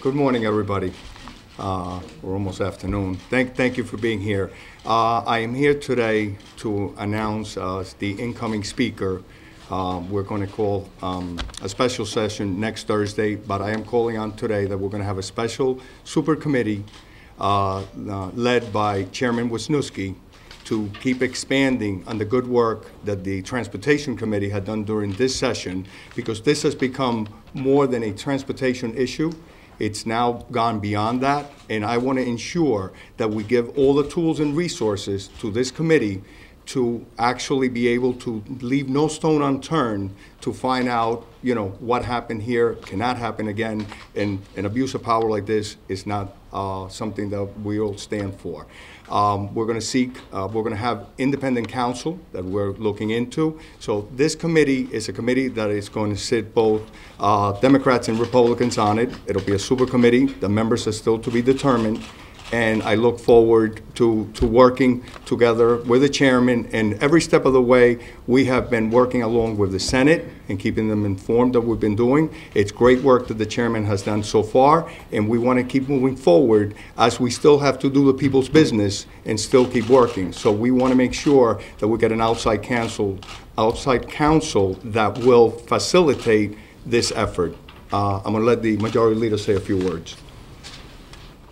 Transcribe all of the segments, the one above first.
Good morning, everybody. Uh, We're almost afternoon. Thank, thank you for being here. Uh, I am here today to announce uh, the incoming speaker. Uh, We're going to call um, a special session next Thursday, but I am calling on today that we're going to have a special super committee uh, uh, led by Chairman Wisniewski to keep expanding on the good work that the Transportation Committee had done during this session, because this has become more than a transportation issue. It's now gone beyond that, and I want to ensure that we give all the tools and resources to this committee to actually be able to leave no stone unturned to find out, you know, what happened here cannot happen again, and an abuse of power like this is not uh, something that we all stand for. Um, We're going to seek, uh, we're going to have independent counsel that we're looking into. So this committee is a committee that is going to sit both uh, Democrats and Republicans on it. It'll be a super committee. The members are still to be determined. And I look forward to, to working together with the chairman. And every step of the way, we have been working along with the Senate and keeping them informed that we've been doing. It's great work that the chairman has done so far, and we want to keep moving forward as we still have to do the people's business and still keep working. So we want to make sure that we get an outside counsel, outside counsel that will facilitate this effort. Uh, I'm going to let the majority leader say a few words.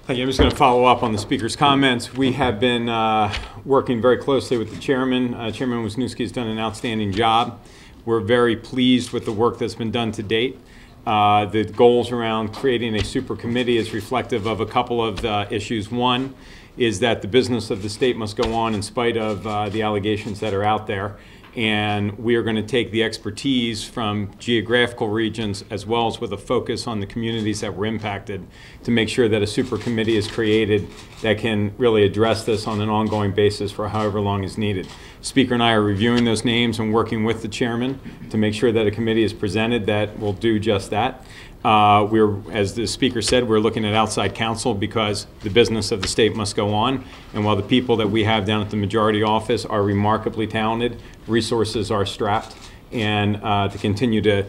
Thank you. I'm just going to follow up on the speaker's comments. We have been uh, working very closely with the chairman. Uh, Chairman Wisniewski has done an outstanding job. We're very pleased with the work that's been done to date. Uh, The goals around creating a super committee is reflective of a couple of uh, issues. One is that the business of the state must go on in spite of uh, the allegations that are out there. And we are going to take the expertise from geographical regions as well as with a focus on the communities that were impacted to make sure that a super committee is created that can really address this on an ongoing basis for however long is needed. Speaker and I are reviewing those names and working with the chairman to make sure that a committee is presented that will do just that. Uh, We're, as the speaker said, we're looking at outside counsel because the business of the state must go on. And while the people that we have down at the majority office are remarkably talented, resources are strapped. And uh, to continue to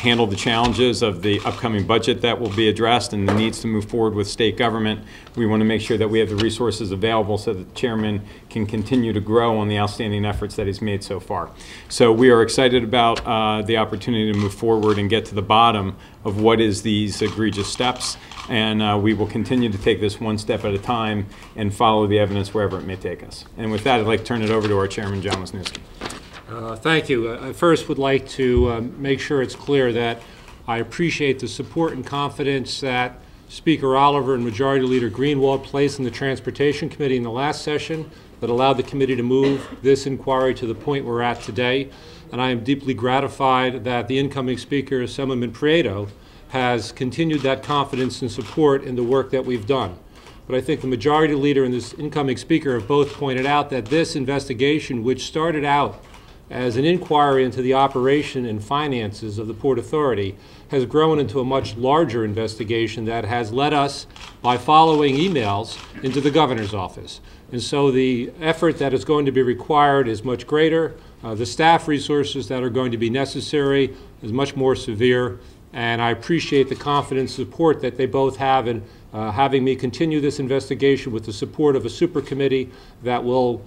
handle the challenges of the upcoming budget that will be addressed and the needs to move forward with state government, we want to make sure that we have the resources available so that the chairman can continue to grow on the outstanding efforts that he's made so far. So we are excited about uh, the opportunity to move forward and get to the bottom of what is these egregious steps. And uh, we will continue to take this one step at a time and follow the evidence wherever it may take us. And with that, I'd like to turn it over to our chairman, John Wisniewski. Uh, Thank you. I first would like to um, make sure it's clear that I appreciate the support and confidence that Speaker Oliver and Majority Leader Greenwald placed in the Transportation Committee in the last session that allowed the committee to move this inquiry to the point we're at today. And I am deeply gratified that the incoming Speaker, Assemblyman Prieto, has continued that confidence and support in the work that we've done. But I think the Majority Leader and this incoming Speaker have both pointed out that this investigation, which started out as an inquiry into the operation and finances of the Port Authority has grown into a much larger investigation that has led us, by following emails, into the governor's office. And so the effort that is going to be required is much greater. Uh, the staff resources that are going to be necessary is much more severe. And I appreciate the confidence support that they both have in uh, having me continue this investigation with the support of a super committee that will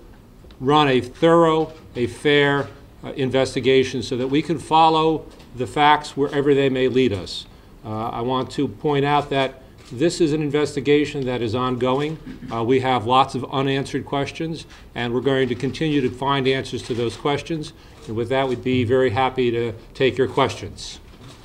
run a thorough, a fair uh, investigation so that we can follow the facts wherever they may lead us. Uh, I want to point out that this is an investigation that is ongoing. Uh, we have lots of unanswered questions, and we're going to continue to find answers to those questions. And with that, we'd be very happy to take your questions.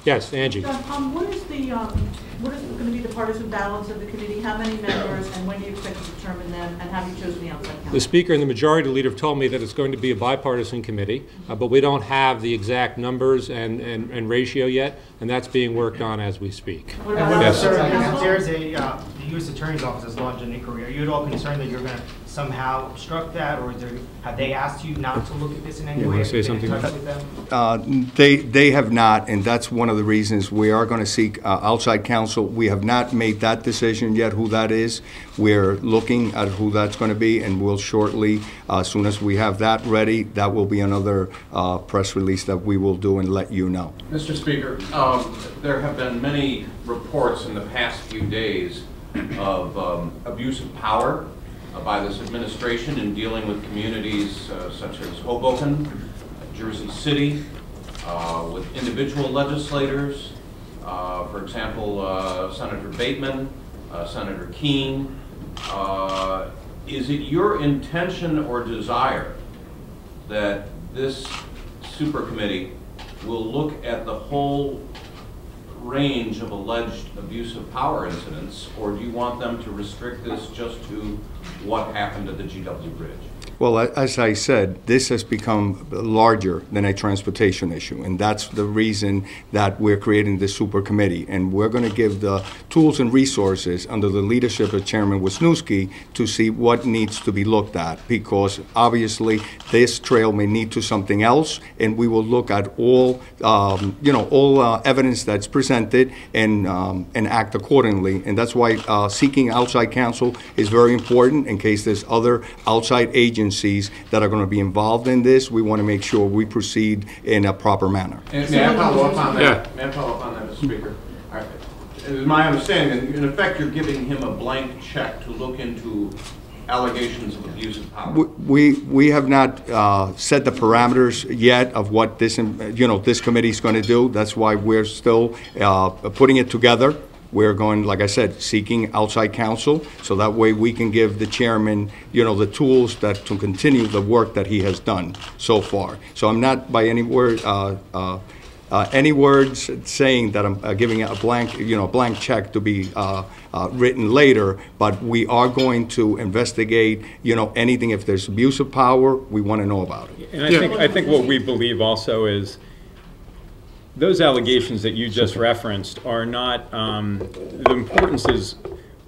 Yes, Angie. Um, what is the, um, what is going to be the partisan balance of the committee? How many members, and when do you expect to determine them, and have you chosen the outside counsel? The? Speaker and the Majority Leader have told me that it's going to be a bipartisan committee, uh, but we don't have the exact numbers and, and and ratio yet, and that's being worked on as we speak. What about Yes. if there- outside if counsel? there's a, uh, U.S. Attorney's Office has launched an inquiry. Are you at all concerned that you're going to somehow obstruct that, or is there, have they asked you not to look at this in any You way? wanna Have you say been in something? touch with them? Uh, They, they have not, and that's one of the reasons we are going to seek uh, outside counsel. We have not made that decision yet, who that is. We're looking at who that's going to be, and we'll shortly, uh, as soon as we have that ready, that will be another uh, press release that we will do and let you know. Mr. Speaker, um, there have been many reports in the past few days of um, abuse of power uh, by this administration in dealing with communities uh, such as Hoboken, Jersey City, uh, with individual legislators, uh, for example, uh, Senator Bateman, Senator Kean. Is it your intention or desire that this super committee will look at the whole range of alleged abuse of power incidents, or do you want them to restrict this just to what happened at the GW Bridge? Well, as I said, this has become larger than a transportation issue, and that's the reason that we're creating this super committee. And we're going to give the tools and resources under the leadership of Chairman Wisniewski to see what needs to be looked at, because obviously this trail may need to something else, and we will look at all, um, you know, all uh, evidence that's presented and, um, and act accordingly. And that's why uh, seeking outside counsel is very important in case there's other outside agencies that are going to be involved in this. We want to make sure we proceed in a proper manner. And May I follow up on Yeah. that? May I follow up on that, Mr. Speaker? All right. It is my understanding, in effect, you're giving him a blank check to look into allegations of abuse of power. We, we have not uh, set the parameters yet of what this, you know, this committee's going to do. That's why we're still uh, putting it together. We're going, like I said, seeking outside counsel, so that way we can give the chairman, you know, the tools that, to continue the work that he has done so far. So I'm not by any word, uh, uh, uh, any words saying that I'm uh, giving a blank, you know, blank check to be uh, uh, written later, but we are going to investigate, you know, anything, if there's abuse of power, we want to know about it. And I think, I think what we believe also is, those allegations that you just referenced are not, um, the importance is,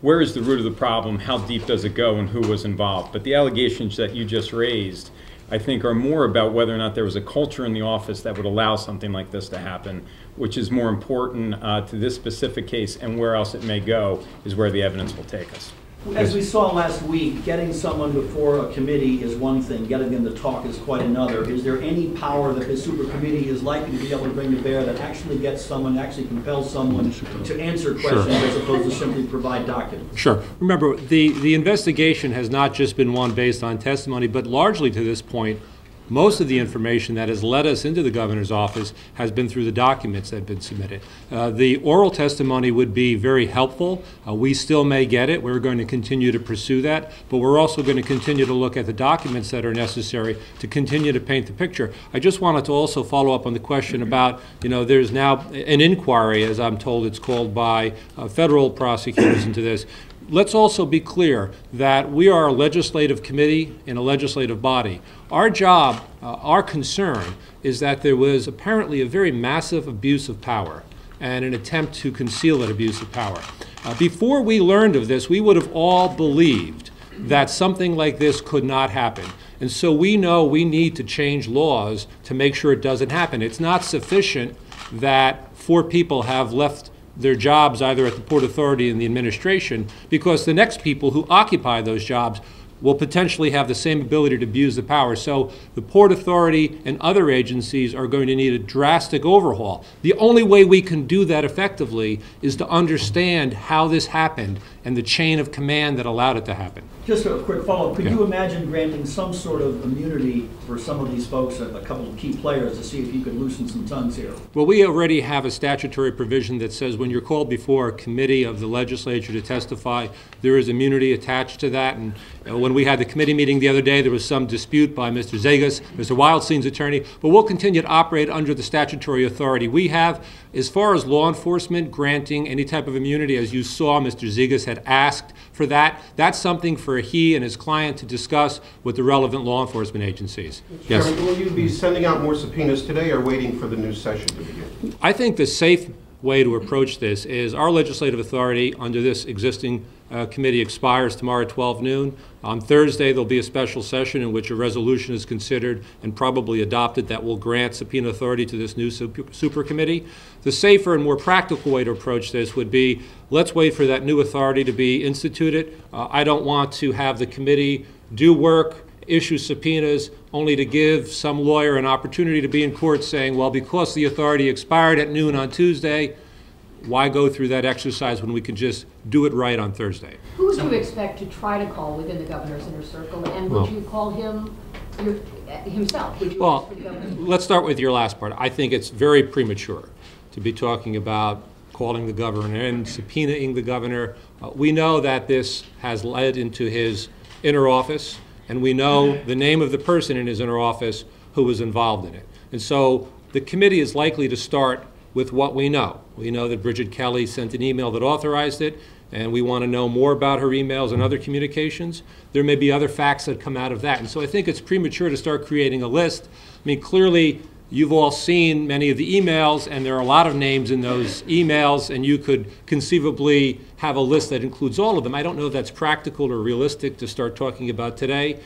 where is the root of the problem, how deep does it go, and who was involved? But the allegations that you just raised, I think, are more about whether or not there was a culture in the office that would allow something like this to happen, which is more important uh, to this specific case, and where else it may go is where the evidence will take us. As we saw last week, getting someone before a committee is one thing, getting them to talk is quite another. Is there any power that this super committee is likely to be able to bring to bear that actually gets someone, actually compels someone to answer questions as opposed to simply provide documents? Sure. Remember, the, the investigation has not just been one based on testimony, but largely to this point, most of the information that has led us into the governor's office has been through the documents that have been submitted. Uh, The oral testimony would be very helpful. Uh, We still may get it. We're going to continue to pursue that, but we're also going to continue to look at the documents that are necessary to continue to paint the picture. I just wanted to also follow up on the question about, you know, there's now an inquiry, as I'm told it's called, by uh, federal prosecutors into this. Let's also be clear that we are a legislative committee and a legislative body. Our job, uh, our concern, is that there was apparently a very massive abuse of power and an attempt to conceal that abuse of power. Uh, Before we learned of this, we would have all believed that something like this could not happen. And so we know we need to change laws to make sure it doesn't happen. It's not sufficient that four people have left their jobs either at the Port Authority and the administration, because the next people who occupy those jobs will potentially have the same ability to abuse the power. So the Port Authority and other agencies are going to need a drastic overhaul. The only way we can do that effectively is to understand how this happened and the chain of command that allowed it to happen. Just a quick follow-up, could you imagine granting some sort of immunity for some of these folks, a a couple of key players, to see if you could loosen some tongues here? Well, we already have a statutory provision that says when you're called before a committee of the legislature to testify, there is immunity attached to that. And uh, when we had the committee meeting the other day, there was some dispute by Mr. Zegas, Mr. Wildstein's attorney, but we'll continue to operate under the statutory authority we have. As far as law enforcement granting any type of immunity, as you saw, Mr. Zegas had asked for that. That's something for he and his client to discuss with the relevant law enforcement agencies. Yes. Chairman, will you be sending out more subpoenas today or waiting for the new session to begin? I think the safe way to approach this is our legislative authority under this existing uh, Committee expires tomorrow at 12 noon. On Thursday, there'll be a special session in which a resolution is considered and probably adopted that will grant subpoena authority to this new super super committee. The safer and more practical way to approach this would be, let's wait for that new authority to be instituted. Uh, I don't want to have the committee do work, issue subpoenas, only to give some lawyer an opportunity to be in court saying, well, because the authority expired at noon on Tuesday, why go through that exercise when we can just do it right on Thursday? Who would you expect to try to call within the governor's inner circle? And would Well- you call him your- himself? Would you Well, ask for the let's start with your last part. I think it's very premature to be talking about calling the governor and subpoenaing the governor. Uh, We know that this has led into his inner office, and we know the name of the person in his inner office who was involved in it. And so the committee is likely to start with what we know. We know that Bridget Kelly sent an email that authorized it, and we want to know more about her emails and other communications. There may be other facts that come out of that. And so I think it's premature to start creating a list. I mean, clearly, you've all seen many of the emails, and there are a lot of names in those emails, and you could conceivably have a list that includes all of them. I don't know if that's practical or realistic to start talking about today.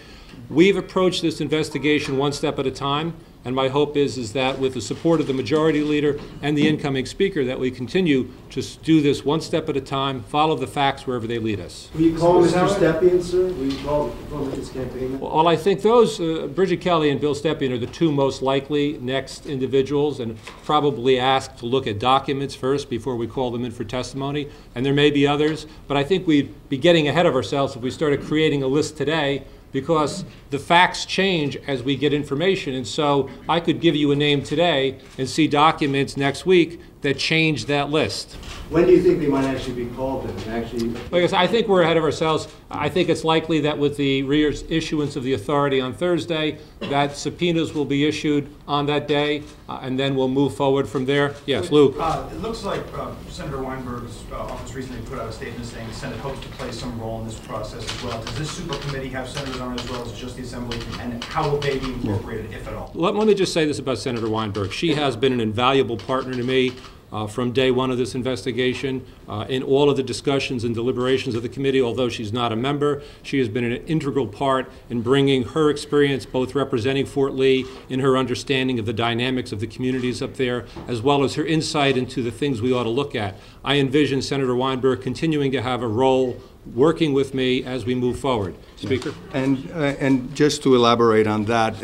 We've approached this investigation one step at a time, and my hope is, is that with the support of the majority leader and the incoming speaker, that we continue to do this one step at a time, follow the facts wherever they lead us. Will you call Mr. Stepien, sir? Will you call his campaign? Well, I think those, uh, Bridget Kelly and Bill Stepien are the two most likely next individuals, and probably ask to look at documents first before we call them in for testimony. And there may be others, but I think we'd be getting ahead of ourselves if we started creating a list today, because the facts change as we get information. And so I could give you a name today and see documents next week that change that list. When do you think they might actually be called then? Actually, Like I said, I think we're ahead of ourselves. I think it's likely that with the reissuance of the authority on Thursday, that subpoenas will be issued on that day, uh, and then we'll move forward from there. Yes, Luke? Uh, It looks like uh, Senator Weinberg's uh, office recently put out a statement saying the Senate hopes to play some role in this process as well. Does this super committee have senators on it as well as just the Assembly? And how will they be incorporated, if at all? Let, let me just say this about Senator Weinberg. She has been an invaluable partner to me uh, from day one of this investigation. Uh, in all of the discussions and deliberations of the committee, although she's not a member, she has been an integral part in bringing her experience, both representing Fort Lee, in her understanding of the dynamics of the communities up there, as well as her insight into the things we ought to look at. I envision Senator Weinberg continuing to have a role working with me as we move forward. Speaker? And, uh, and just to elaborate on that,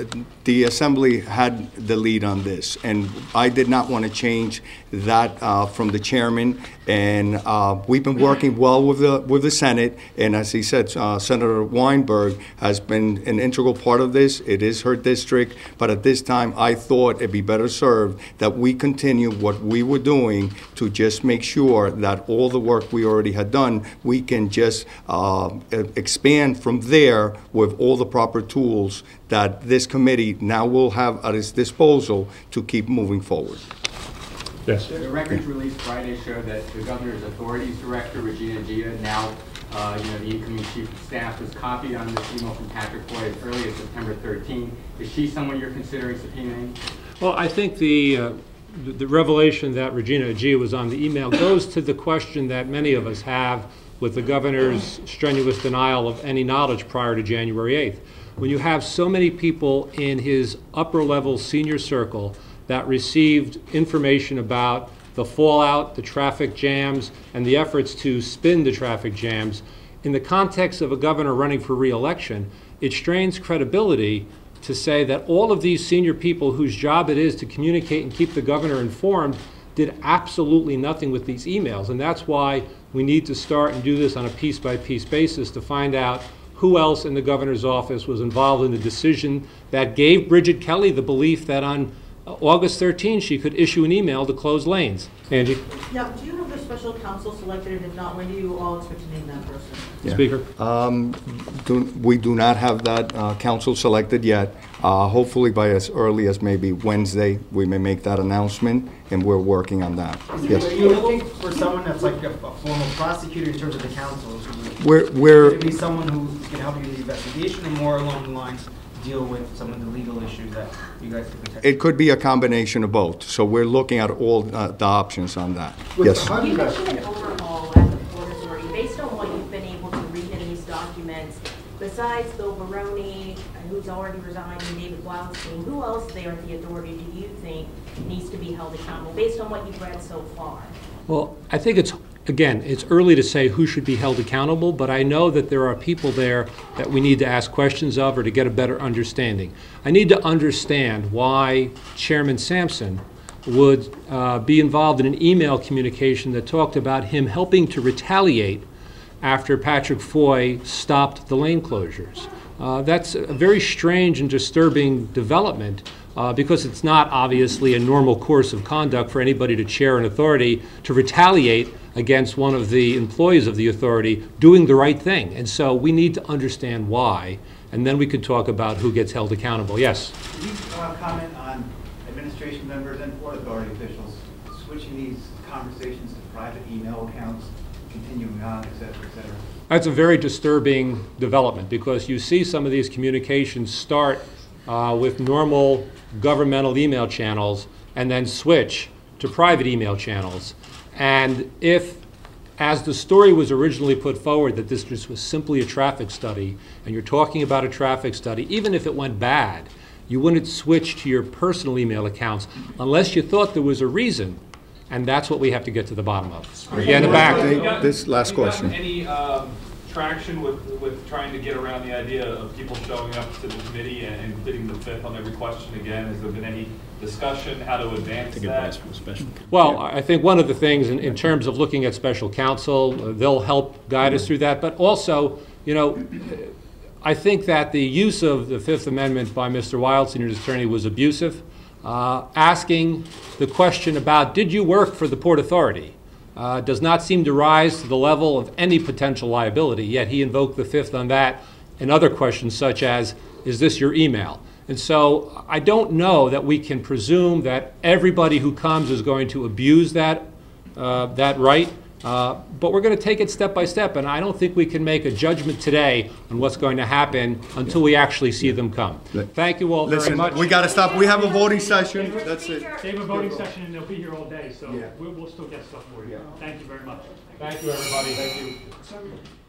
the Assembly had the lead on this, and I did not want to change that uh, from the chairman. And uh, we've been working well with the, with the Senate, and as he said, uh, Senator Weinberg has been an integral part of this. It is her district, but at this time, I thought it'd be better served that we continue what we were doing to just make sure that all the work we already had done, we can just uh, e- expand from there with all the proper tools that this committee now will have at its disposal to keep moving forward. Yes. The records released Friday show that the governor's authorities director, Regina Egea, now, uh, you know, the incoming chief of staff, was copied on this email from Patrick Foye as early as September 13. Is she someone you're considering subpoenaing? Well, I think the, uh, the the revelation that Regina Egea was on the email goes to the question that many of us have with the governor's strenuous denial of any knowledge prior to January 8th. When you have so many people in his upper-level senior circle that received information about the fallout, the traffic jams, and the efforts to spin the traffic jams, in the context of a governor running for reelection, it strains credibility to say that all of these senior people whose job it is to communicate and keep the governor informed did absolutely nothing with these emails. And that's why we need to start and do this on a piece-by-piece basis to find out who else in the governor's office was involved in the decision that gave Bridget Kelly the belief that on August 13 she could issue an email to close lanes. Angie? Now, do you have the special counsel selected, and if not, when do you all expect to name that person? Yeah. Speaker? Do- We do not have that uh, council selected yet. Uh, Hopefully by as early as maybe Wednesday, we may make that announcement, and we're working on that. Yes. Are you looking for someone that's like a a formal prosecutor in terms of the counsel? We're, we're, it be someone who can help you with the investigation or more along the lines deal with some of the legal issues that you guys could potentially? it could be a combination of both, so we're looking at all uh, the options on that. Yes. How do You you guys- mentioned an overhaul at the Port Authority. Based on what you've been able to read in these documents, besides Bill Baroni, who's already resigned, and David Wildstein, who else there at the authority do you think needs to be held accountable, based on what you've read so far? Well, I think it's, again, it's early to say who should be held accountable, but I know that there are people there that we need to ask questions of or to get a better understanding. I need to understand why Chairman Samson would uh, be involved in an email communication that talked about him helping to retaliate after Patrick Foye stopped the lane closures. Uh, That's a very strange and disturbing development uh, because it's not obviously a normal course of conduct for anybody to chair an authority to retaliate against one of the employees of the authority doing the right thing. And so we need to understand why, and then we could talk about who gets held accountable. Yes? Can you uh, comment on administration members and Port Authority officials switching these conversations to private email accounts, continuing on, et cetera, et cetera? That's a very disturbing development because you see some of these communications start uh, with normal governmental email channels and then switch to private email channels. And if, as the story was originally put forward, that this just was simply a traffic study, and you're talking about a traffic study, even if it went bad, you wouldn't switch to your personal email accounts unless you thought there was a reason. And that's what we have to get to the bottom of. Yeah, in the back. Hey, This last Have you gotten question. Any um, traction with, with trying to get around the idea of people showing up to the committee and and pleading the fifth on every question again? Has there been any discussion how to advance that? Well, I I think one of the things, in, in terms of looking at special counsel, uh, they'll help guide us through that, but also, you know, I think that the use of the Fifth Amendment by Mr. Wildstein's attorney, was abusive. Uh, Asking the question about, did you work for the Port Authority? Uh, does not seem to rise to the level of any potential liability, yet he invoked the Fifth on that and other questions such as, is this your email? And so I don't know that we can presume that everybody who comes is going to abuse that, uh, that right, uh, but we're going to take it step by step, and I don't think we can make a judgment today on what's going to happen until we actually see them come. Thank you all very much. we gotta stop. We have a voting session. That's it. They have a voting session and they'll be here all day, so we'll, we'll still get stuff for you. Thank you very much. Thank you, everybody. Thank you.